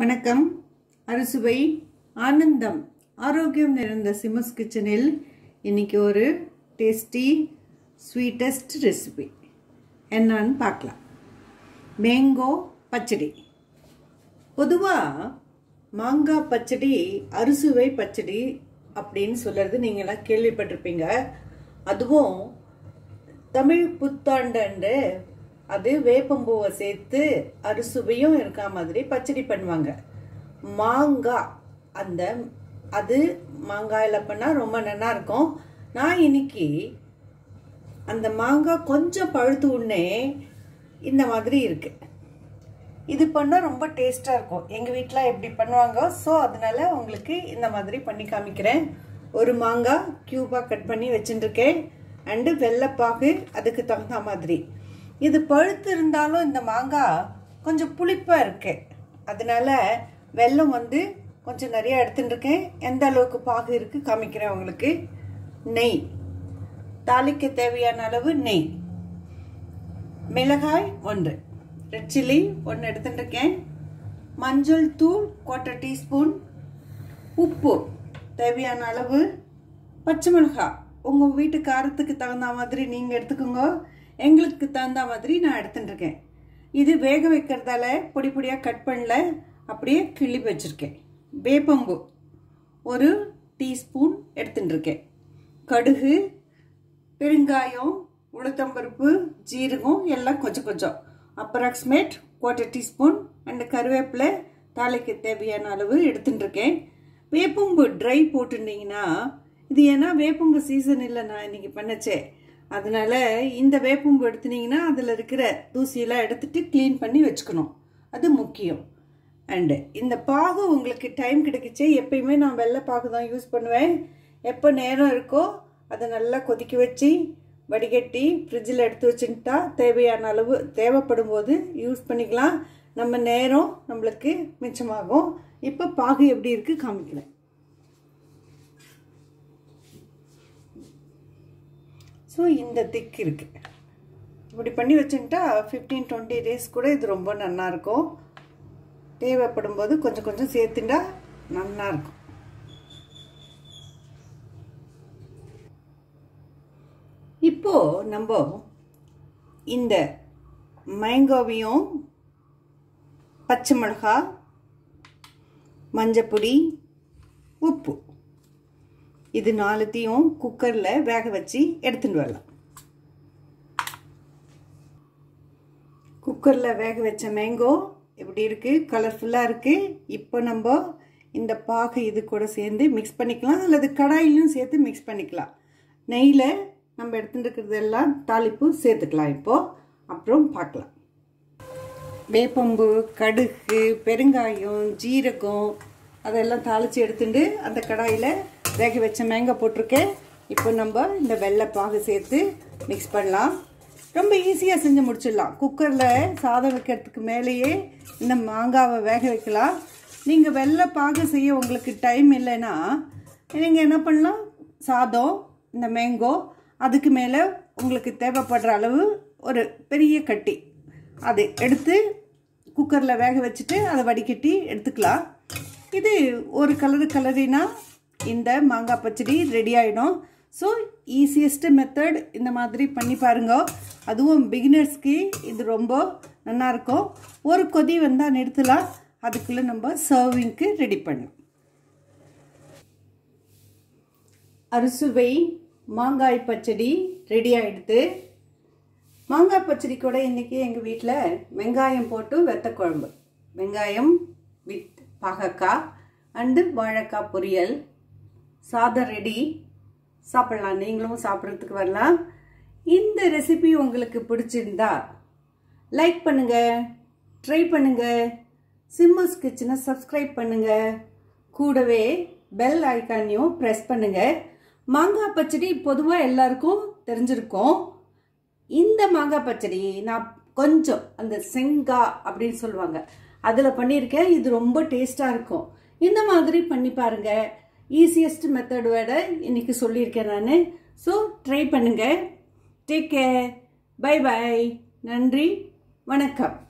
வணக்கம். அறுசுவை ஆனந்தம் ஆரோக்கியம் நிறைந்த சிமஸ் கிச்சனில் இன்றைக்கி ஒரு டேஸ்டி ஸ்வீட்டஸ்ட் ரெசிபி என்னன்னு பார்க்கலாம். மேங்கோ பச்சடி. பொதுவாக மாங்காய் பச்சடி அறுசுவை பச்சடி அப்படின்னு சொல்கிறது நீங்களாம் கேள்விப்பட்டிருப்பீங்க. அதுவும் தமிழ் புத்தாண்டு அது வேப்பம்பூவை சேர்த்து அறுசுவையும் இருக்கா மாதிரி பச்சடி பண்ணுவாங்க. மாங்காய் அந்த அது மாங்காயில் பண்ணால் ரொம்ப நல்லா இருக்கும். நான் இன்னைக்கு அந்த மாங்காய் கொஞ்சம் பழுத்து உடனே இந்த மாதிரி இருக்கு. இது பண்ணால் ரொம்ப டேஸ்ட்டாக இருக்கும். எங்கள் வீட்டில் எப்படி பண்ணுவாங்க ஸோ அதனால உங்களுக்கு இந்த மாதிரி பண்ணி காமிக்கிறேன். ஒரு மாங்காய் க்யூபாக கட் பண்ணி வச்சுட்டுருக்கேன். அண்டு வெள்ளைப்பாகு அதுக்கு தகுந்த மாதிரி. இது பழுத்து இருந்தாலும் இந்த மாங்காய் கொஞ்சம் புளிப்பாக இருக்கு. அதனால வெல்லம் வந்து கொஞ்சம் நிறைய எடுத்துட்டுருக்கேன் எந்த அளவுக்கு பாகு இருக்குது காமிக்கிறேன் உங்களுக்கு. நெய். தாளிக்க தேவையான அளவு நெய். மிளகாய் ஒன்று. ரெட் சில்லி ஒன்று எடுத்துட்டுருக்கேன் மஞ்சள் தூள் குவார்ட்டர் டீஸ்பூன் உப்பு தேவையான அளவு. பச்சை மிளகாய். உங்கள் வீட்டு காரத்துக்கு தகுந்த மாதிரி நீங்கள் எடுத்துக்கோங்க. எங்களுக்கு தகுந்த மாதிரி நான் எடுத்துட்டுருக்கேன். இது வேக வைக்கிறதால பொடி பொடியாக கட் பண்ணல அப்படியே கிள்ளி வச்சுருக்கேன். வேப்பம்பு ஒரு டீஸ்பூன் எடுத்துட்டுருக்கேன். கடுகு பெருங்காயம் உளுத்தம்பருப்பு ஜீரகம் எல்லாம் கொஞ்சம் கொஞ்சம். அப்ராக்சிமேட் குவார்ட்டர் டீஸ்பூன் அண்டு கருவேப்பிலை தாளிக்கு தேவையான அளவு எடுத்துட்டுருக்கேன். வேப்பம்பு ட்ரை போட்டுருந்தீங்கன்னா இது ஏன்னா வேப்பம்பு சீசன் இல்லை நான் இன்றைக்கி பண்ணச்சே. அதனால இந்த வேப்பம்பு எடுத்துனீங்கன்னா அதில் இருக்கிற தூசியெல்லாம் எடுத்துட்டு க்ளீன் பண்ணி வச்சுக்கணும். அது முக்கியம். அண்டு இந்த பாகு உங்களுக்கு டைம் கிடைக்கிச்சே எப்பயுமே நான் வெள்ளை பாகு தான் யூஸ் பண்ணுவேன். எப்போ நேரம் இருக்கோ அதை நல்லா கொதிக்க வச்சு வடிகட்டி ஃப்ரிட்ஜில் எடுத்து வச்சுட்டா தேவையான அளவு தேவைப்படும் போது யூஸ் பண்ணிக்கலாம். நம்ம நேரம் நம்மளுக்கு மிச்சமாகும். இப்போ பாகு எப்படி இருக்குது காமிக்கிறேன். ஸோ இந்த திக் இருக்குது இப்படி பண்ணி வச்சுட்டா ஃபிஃப்டீன் டுவெண்ட்டி டேஸ் கூட இது ரொம்ப நல்லாயிருக்கும் தேவைப்படும் போது கொஞ்சம் கொஞ்சம் சேர்த்துட்டா நல்லாயிருக்கும் இப்போது நம்ம இந்த மேங்கோவையும் பச்சை மிளகா மஞ்சப்பொடி உப்பு. இது நாலுத்தையும் குக்கரில் வேக வச்சு எடுத்துட்டு வரலாம். குக்கரில் வேக வச்ச மேங்கோ எப்படி இருக்குது கலர்ஃபுல்லாக இருக்குது இப்போ நம்ம இந்த பாகை இது கூட சேர்ந்து மிக்ஸ் பண்ணிக்கலாம். அல்லது கடாயிலும் சேர்த்து மிக்ஸ் பண்ணிக்கலாம். நெய்யில் நம்ம எடுத்துட்டு இருக்கிறதெல்லாம் தாளிப்பு சேர்த்துக்கலாம் இப்போது அப்புறம் பார்க்கலாம். வேப்பம்பு கடுகு பெருங்காயம் ஜீரகம் அதெல்லாம் தாளித்து எடுத்துட்டு அந்த கடாயில் வேக வச்ச மேங்காய் போட்டிருக்கேன். இப்போ நம்ம இந்த வெள்ளை பாகு சேர்த்து மிக்ஸ் பண்ணலாம். ரொம்ப ஈஸியாக செஞ்சு முடிச்சிடலாம். குக்கரில் சாதம் வைக்கிறதுக்கு மேலேயே இந்த மாங்காவை வேக வைக்கலாம். நீங்கள் வெள்ளை பாகு செய்ய உங்களுக்கு டைம் இல்லைன்னா நீங்கள் என்ன பண்ணலாம்? சாதம் இந்த மேங்கோ அதுக்கு மேலே உங்களுக்கு தேவைப்படுற அளவு ஒரு பெரிய கட்டி. அது எடுத்து குக்கரில் வேக வச்சுட்டு அதை வடிகட்டி எடுத்துக்கலாம். இது ஒரு கலரு கலரினா இந்த மாங்காய் பச்சடி ரெடி ஆகிடும் ஸோ ஈஸியஸ்ட்டு மெத்தட் இந்த மாதிரி பண்ணி பாருங்க. அதுவும் பிகினர்ஸ்க்கு இது ரொம்ப நல்லாயிருக்கும் ஒரு கொதி வந்தால் நிறுத்தலாம். அதுக்குள்ளே நம்ம சர்விங்க்கு ரெடி பண்ணலாம். அறுசுவை மாங்காய் பச்சடி ரெடி ஆகிடுது மாங்காய் பச்சடி கூட இன்றைக்கி எங்கள் வீட்டில் வெங்காயம் போட்டு வெத்த குழம்பு. வெங்காயம் வித் பாகக்காய் அண்டு வாழைக்காய் பொரியல். சாதம் ரெடி சாப்பிட்லாம். நீங்களும் சாப்பிட்றதுக்கு வரலாம். இந்த ரெசிபி உங்களுக்கு பிடிச்சிருந்தா லைக் பண்ணுங்க. ட்ரை பண்ணுங்க. சிம்மஸ் கிச்சனை சப்ஸ்கிரைப் பண்ணுங்க. கூடவே பெல் ஐக்கானையும் ப்ரெஸ் பண்ணுங்க. மாங்காய் பச்சடி பொதுவாக எல்லாருக்கும் தெரிஞ்சிருக்கும். இந்த மாங்காய் பச்சடி நான் கொஞ்சம் அந்த செங்கா அப்படின்னு சொல்லுவாங்க. அதில் பண்ணியிருக்கேன். இது ரொம்ப டேஸ்டாக இருக்கும். இந்த மாதிரி பண்ணி பாருங்கள் ஈஸியஸ்ட் மெத்தடோட இன்னைக்கு சொல்லியிருக்கேன் நான். ஸோ ட்ரை பண்ணுங்க. டேக் கேர் பை பை நன்றி. வணக்கம்.